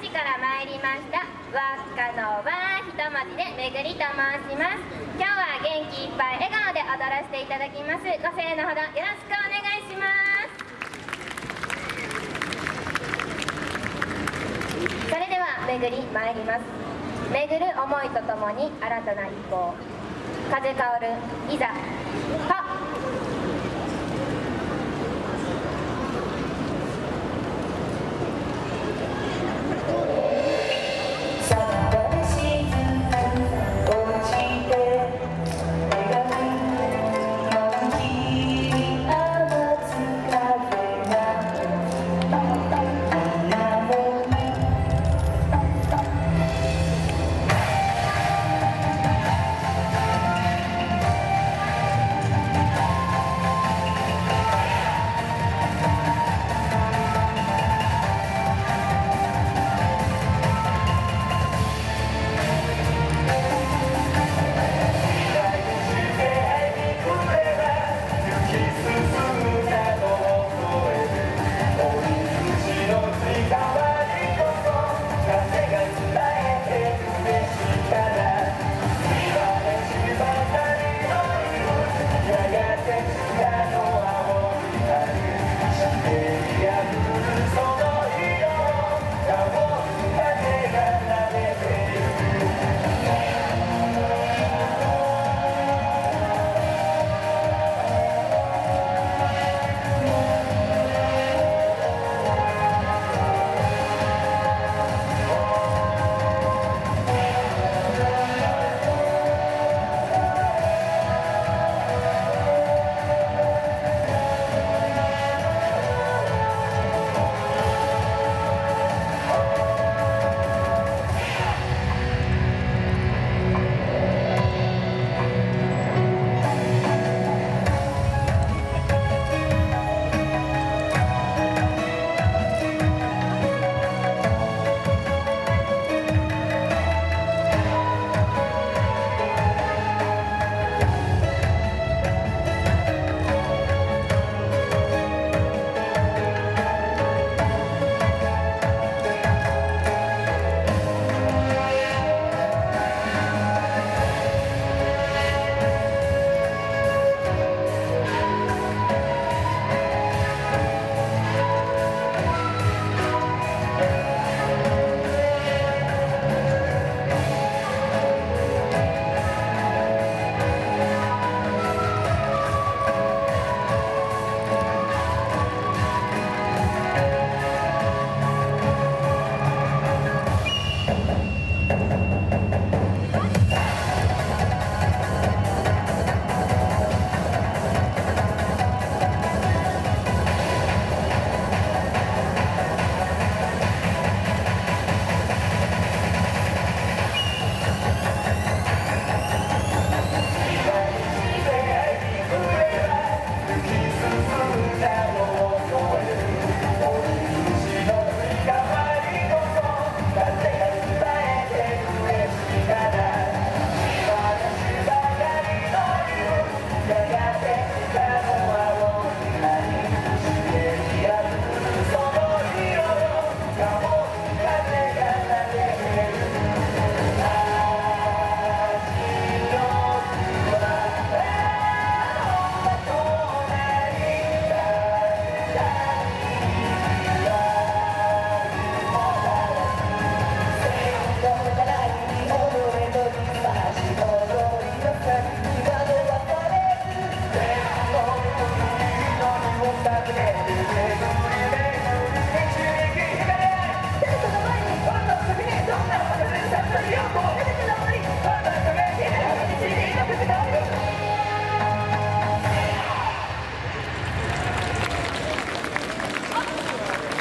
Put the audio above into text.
市から参りました。和歌の和一文字でめぐりと申します。今日は元気いっぱい笑顔で踊らせていただきます。ご声援のほどよろしくお願いします。それでは巡り参ります。巡る思いとともに新たな一歩風薫るいざは